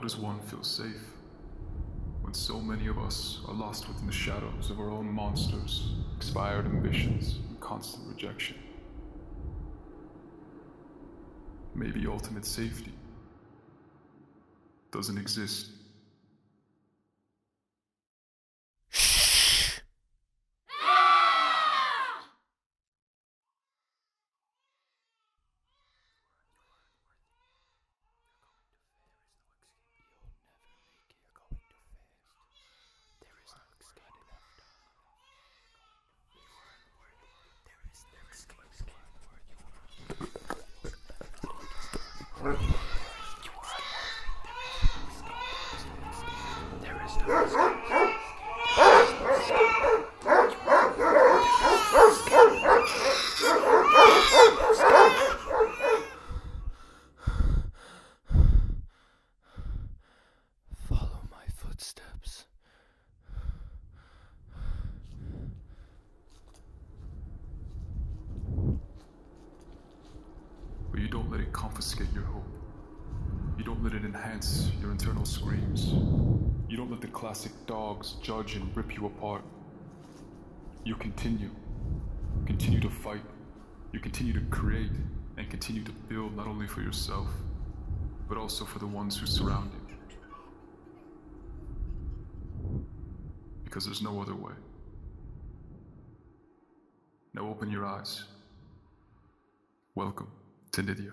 does one feel safe when so many of us are lost within the shadows of our own monsters, expired ambitions, and constant rejection? Maybe ultimate safety doesn't exist. Follow my footsteps. But you don't let it confiscate your hope. You don't let it enhance your internal screams. You don't let the classic dogs judge and rip you apart. You continue. Continue to fight. You continue to create and continue to build not only for yourself, but also for the ones who surround you. Because there's no other way. Now open your eyes. Welcome to Nydia.